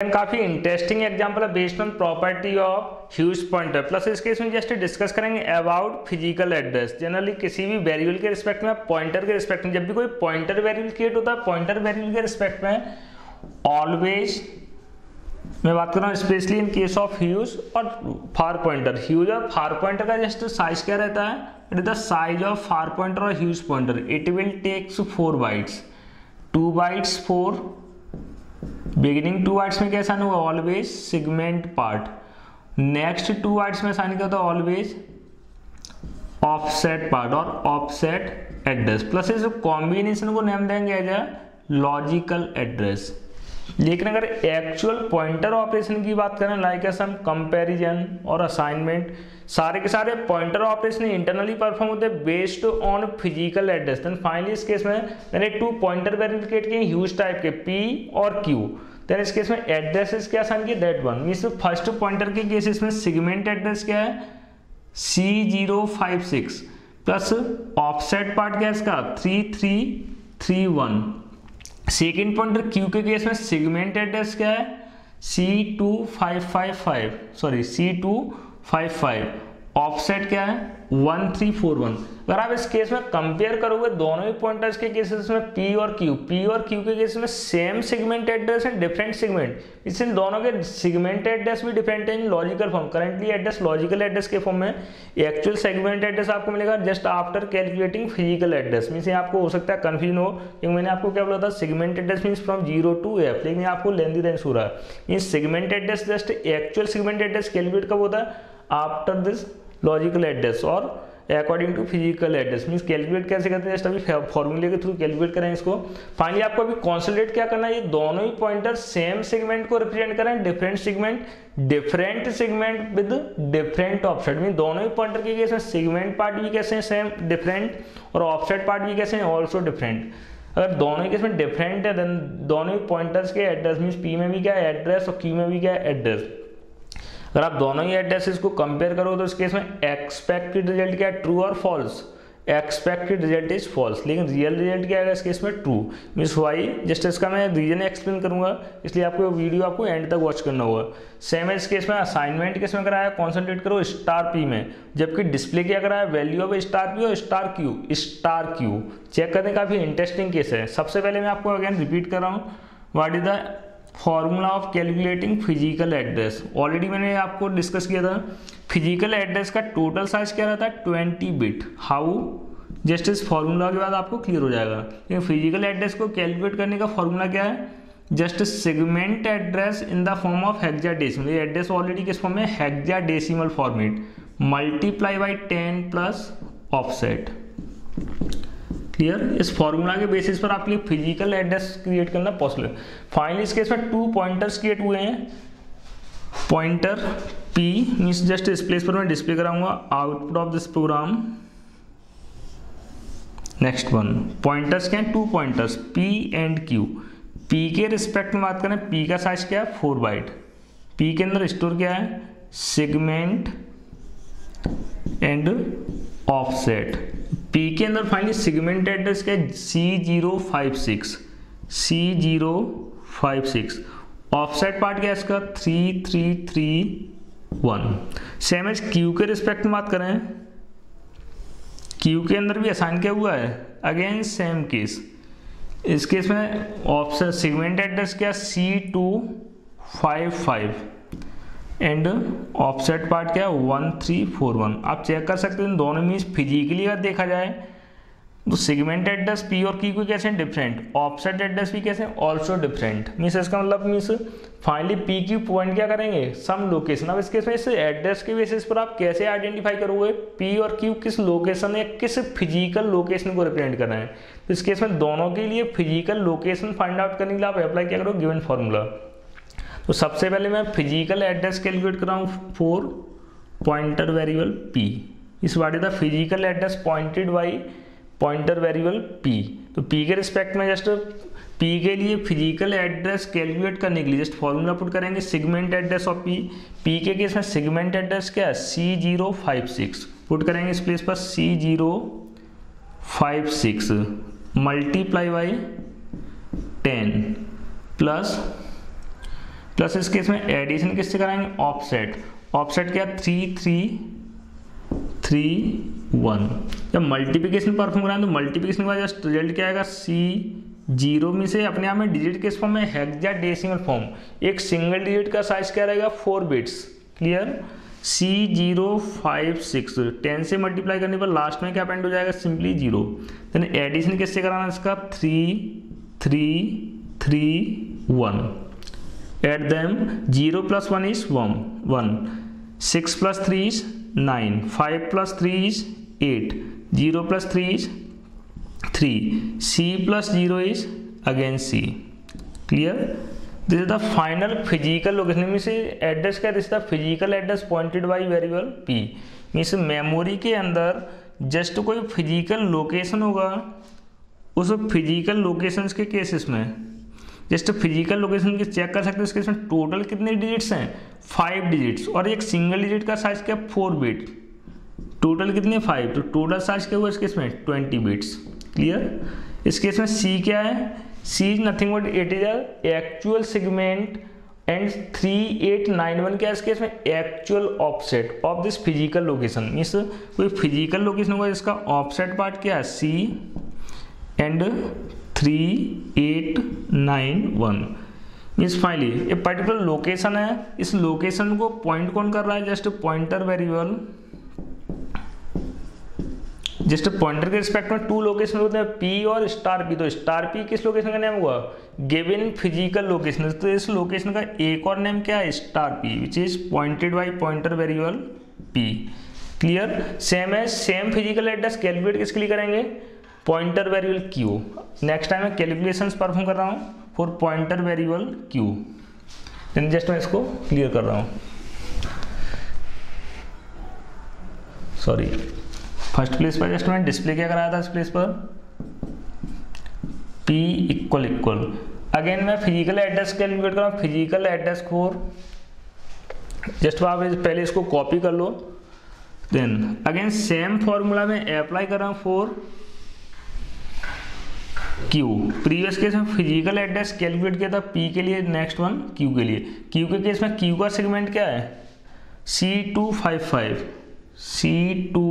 काफ़ी interesting example है based on property of huge pointer plus इस केस में जस्ट डिस्कस करेंगे अबाउट फ़िज़िकल एड्रेस जनरली किसी भी वेरिएबल के रिस्पेक्ट में पॉइंटर के रिस्पेक्ट में, जब भी कोई पॉइंटर वेरिएबल क्रिएट होता है पॉइंटर वेरिएबल के रिस्पेक्ट में ऑलवेज मैं बात कर रहा हूँ specially in case of huge और फार पॉइंटर ह्यूज और फार पॉइंटर का जस्ट साइज़ क्या रहता है? It is the size of far pointer और huge pointer it will takes four bytes two bytes for beginning two words में क्या कैसा होगा always segment part next two words में साइन क्या होता है ऑलवेज ऑफसेट पार्ट और ऑफसेट एड्रेस प्लस इस कॉम्बिनेशन को नेम देंगे एज अ लॉजिकल एड्रेस लेकिन अगर एक्चुअल पॉइंटर ऑपरेशन की बात करें लाइक एस हम कंपेरिजन और असाइनमेंट सारे के सारे पॉइंटर ऑपरेशन इंटरनली परफॉर्म होते हैं based on physical address finally इस केस में मैंने टू पॉइंटर वेरिफिकेट किए ह्यूज टाइप के पी और क्यू देन इस केस में एड्रेसेस क्या साइन किए? That one mean first pointer के केसेस में सिगमेंट एड्रेस क्या है? C zero five six plus offset part क्या है इसका? Three three three one second point Q के केस में सेगमेंट एड्रेस क्या है? C two five five five sorry C two five five offset क्या है? One three four one. अगर आप इस केस में कंपेयर करोगे, दोनों ही पॉइंटर्स के केसेस में पी और क्यू पी और क्यू के केस में सेम सिगमेंट एड्रेस है डिफरेंट सिगमेंट इससे दोनों के सिगमेंट एड्रेस भी डिफरेंट है, in logical form currently address logical address के फॉर्म में एक्चुअल सेगमेंट एड्रेस आपको मिलेगा just after calculating physical address mean आपको हो सकता है कन्फ्यूज़न हो क्योंकि मैंने आपको क्या बोला था? Segment address mean from zero to F लेकिन आपको लेंदी रेंज हो रहा है। Mean segment address just actual segment address calculate कब होता है? आफ्टर दिस लॉजिकल एड्रेस और according to physical address mean calculate कैसे करते हैं जस्ट अभी फॉर्मूले के थ्रू कैलकुलेट करें इसको। फाइनली आपको अभी कॉन्सोलेट क्या करना है? ये दोनों ही पॉइंटर सेम सेगमेंट को रिप्रेजेंट करें different segment different segment with different offset mean दोनों ही पॉइंटर के केस सेगमेंट पार्ट भी कैसे हैं? सेम डिफरेंट और ऑफसेट पार्ट भी कैसे हैं? ऑल्सो डिफरेंट अगर दोनों ही केस में डिफरेंट है देन दोनों ही पॉइंटर्स के एड्रेस मीन पी में भी क्या है? एड्रेस और की में भी क्या है? एड्रेस अगर आप दोनों ही एड्रेसेस को कंपेयर करो तो इस केस में एक्सपेक्टेड रिज़ल्ट क्या है? ट्रू और false expected result is false लेकिन रियल रिज़ल्ट क्या है इस केस में? ट्रू मीन्स वाई जस्ट इसका मैं रीजन एक्सप्लेन करूँगा, इसलिए आपको वीडियो आपको एंड तक वॉच करना होगा। सेम इस केस में असाइनमेंट केस में कराया? कॉन्सेंट्रेट करो स्टार पी में। जबकि डिस्प्ले क्या कराया? वैल्यू ऑफ़ स्टार पी और star Q star Q check करने काफ़ी इंटरेस्टिंग केस है। सबसे पहले मैं आपको अगेन रिपीट कर रहा हूँ। What is the formula of calculating physical address. Already मैंने आपको डिस्कस किया था। फ़िज़िकल एड्रेस का टोटल साइज़ क्या रहता है? ट्वेंटी बिट हाउ जस्ट इस फॉर्मूला के बाद आपको क्लियर हो जाएगा। लेकिन फ़िज़िकल एड्रेस को कैलकुलेट करने का फॉर्मूला क्या है? Just segment address in the form of hexadecimal address already किस फॉर्म में? Hexadecimal format multiply by ten plus offset clear इस फॉर्मूला के बेसिस पर आपके लिए फ़िज़िकल एड्रेस क्रिएट करना पॉसिबल है फाइनली इस केस टू पॉइंटर्स क्रिएट हुए हैं। पॉइंटर पी मीन्स जस्ट इस प्लेस पर मैं डिस्प्ले कराऊँगा। Output of this program next one pointers क्या हैं? Two pointers P and Q P के रिस्पेक्ट में बात करें पी का साइज़ क्या है? फोर बाइट पी के अंदर स्टोर क्या है? सिगमेंट एंड ऑफसेट पी के अंदर फाइनली सिगमेंट एड्रेस क्या है? C zero five six C zero five six offset part क्या है इसका? Three three three one same as Q के रिस्पेक्ट में बात करें क्यू के अंदर भी आसान क्या हुआ है? अगेन सेम केस इस केस में ऑप्शन सिगमेंट एड्रेस क्या? C two five five and offset part क्या है? One, three, four, one. आप चेक कर सकते हैं दोनों मीन्स फिजिकली अगर देखा जाए तो सिगमेंट एड्रेस पी और की क्यू कैसे डिफरेंट ऑफसेट एड्रेस भी कैसे ऑल्सो डिफरेंट मीन्स इसका मतलब means finally P Q point क्या करेंगे? सम लोकेशन अब इसके इस एड्रेस के बेसिस पर आप कैसे आइडेंटिफाई करोगे? पी और क्यू किस लोकेशन या किस फ़िज़िकल लोकेशन को रिप्रेजेंट कर रहे हैं? तो इस केस में दोनों के लिए फ़िज़िकल लोकेशन फाइंड आउट करने के लिए आप अप्लाई क्या करो गिवन फॉर्मूला तो सबसे पहले मैं फ़िज़िकल एड्रेस कैलकुलेट कर रहा हूँ four pointer variable P is what is the physical address pointed by pointer variable P तो पी के रिस्पेक्ट में जस्ट पी के लिए फ़िज़िकल एड्रेस कैलकुलेट करने के लिए जस्ट फॉर्मूला पुट करेंगे segment address of P P के केस में सिगमेंट एड्रेस क्या है? C zero five six put करेंगे इस प्लेस पर C zero five six multiply by ten plus plus इस केस में एडिशन किससे कराएँगे? ऑफसेट ऑफसेट क्या? थ्री थ्री थ्री वन जब मल्टीप्लिकेशन परफॉर्म कराएँ तो मल्टीप्लिकेशन के बाद जस्ट रिज़ल्ट क्या आएगा? सी ज़ीरो में से अपने आप में डिजिट किस फॉर्म में? हेक्सा डेसिमल फॉर्म एक सिंगल डिजिट का साइज़ क्या रहेगा? Four bits clear C zero five six ten से मल्टीप्लाई करने पर लास्ट में क्या पेंड हो जाएगा? सिंपली ज़ीरो एडिशन किससे कराना इसका? Three three three one at them zero plus one is one one six plus three is nine five plus three is eight zero plus three is three C plus zero is again C clear this is the final physical location means address क्या this the physical address pointed by variable P means memory के अंदर just कोई physical location होगा, उस physical locations के cases में। Just physical location की check कर सकते हो, इसके इसमें टोटल कितने डिजिट्स हैं? फाइव डिजिट्स और एक सिंगल डिजिट का साइज़ क्या? फोर बिट टोटल कितने? फाइव तो टोटल साइज़ क्या हुआ इसके इसमें? ट्वेंटी बिट्स क्लियर इस केस में सी क्या है? C is nothing but it is a actual segment and 3891 क्या इसके इसमें? Actual offset of this physical location means कोई फ़िज़िकल लोकेशन होगा इसका ऑफसेट पार्ट क्या है? C and three eight nine one means finally ये पर्टिकुलर लोकेशन है। इस लोकेशन को पॉइंट कौन कर रहा है? Just pointer variable just pointer के रिस्पेक्ट में टू लोकेशन होते हैं पी और स्टार पी तो स्टार पी किस लोकेशन का नेम हुआ? गिवन फ़िज़िकल लोकेशन तो इस लोकेशन का एक और नेम क्या है? Star P which is pointed by pointer variable P clear same है सेम फ़िज़िकल एड्रेस कैलकुलेट किसके लिए करेंगे? Pointer variable Q next time मैं कैलकुलेशंस परफॉर्म कर रहा हूँ for pointer variable Q then just मैं इसको क्लियर कर रहा हूँ. सॉरी फ़र्स्ट प्लेस पर जस्ट मैंने डिस्प्ले क्या कराया था इस प्लेस पर? P इक्वल इक्वल अगेन मैं फ़िज़िकल एड्रेस कैलकुलेट कर रहा हूँ. फ़िज़िकल एड्रेस फोर जस्ट आप पहले इसको कॉपी कर लो. देन अगेन सेम फॉर्मूला में अप्लाई कर रहा हूँ फोर क्यू प्रीवियस केस में फ़िज़िकल एड्रेस कैलकुलेट किया था पी के लिए नेक्स्ट वन क्यू के लिए। क्यू के केस में क्यू का सेगमेंट क्या है? C two five five C two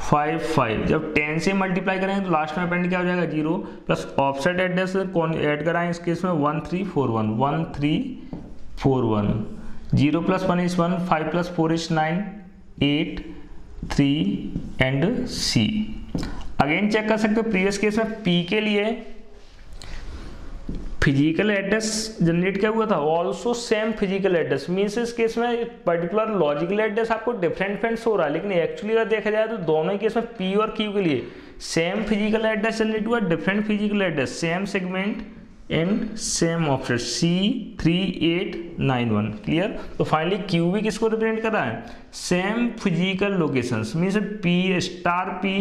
five five जब टेन से मल्टीप्लाई करेंगे तो लास्ट में अपेंड क्या हो जाएगा? ज़ीरो प्लस ऑफसेट एड्रेस कौन ऐड कराएँ इस केस में one three four one one three four one zero plus one is one five plus four is nine eight three and C again check कर सकते हो प्रीवियस केस में P के लिए फ़िज़िकल एड्रेस जनरेट क्या हुआ था? Also same physical address means इस केस में पर्टिकुलर लॉजिकल एड्रेस आपको डिफरेंट डिफरेंट हो रहा है, लेकिन एक्चुअली अगर देखा जाए तो दोनों केस में पी और क्यू के लिए सेम फ़िज़िकल एड्रेस जनरेट हुआ different physical address same segment and same option C three eight nine one clear तो फाइनली क्यू भी किसको रिप्रेजेंट कर रहा है? Same physical location means P star P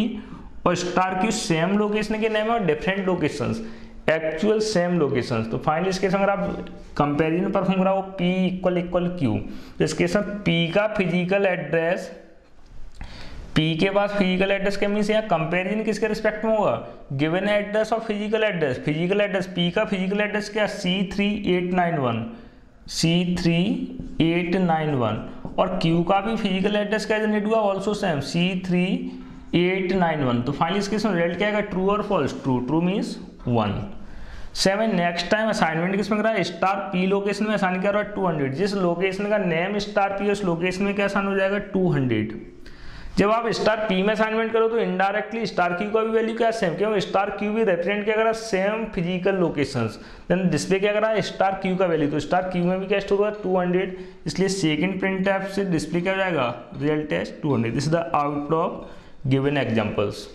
और स्टार क्यू सेम लोकेशन के name है और different locations actual same location तो फाइनली इस केस अगर आप कंपेरिजन परफॉर्म कराओ पी इक्वल इक्वल क्यू तो इस केस में पी का फ़िज़िकल एड्रेस पी के पास फ़िज़िकल एड्रेस के मीन यहाँ कंपेरिजन किसके रिस्पेक्ट में होगा? गिवन एड्रेस और physical address physical address P का फ़िज़िकल एड्रेस क्या? C three eight nine one C three eight nine one और क्यू का भी फ़िज़िकल एड्रेस क्या जनरेट हुआ? Also same C three eight nine one तो फाइनली इसके रिज़ल्ट क्या आएगा? ट्रू और false true true means one seven next time assignment किसमें करा स्टार पी लोकेशन में असाइन कर रहा है टू हंड्रेड जिस लोकेशन का नेम स्टार पी उस लोकेशन में क्या असाइन हो जाएगा? टू हंड्रेड जब आप स्टार पी में असाइनमेंट करो तो इनडायरेक्टली स्टार क्यू का भी वैल्यू क्या सेम क्यों? स्टार क्यू भी रिप्रेजेंट क्या करा? Same physical locations then display क्या करा? स्टार क्यू का वैल्यू तो स्टार क्यू में भी क्या हुआ? टू हंड्रेड इसलिए सेकंड प्रिंट ऐप से डिस्प्ले क्या हो जाएगा? Real test two hundred is the out of given examples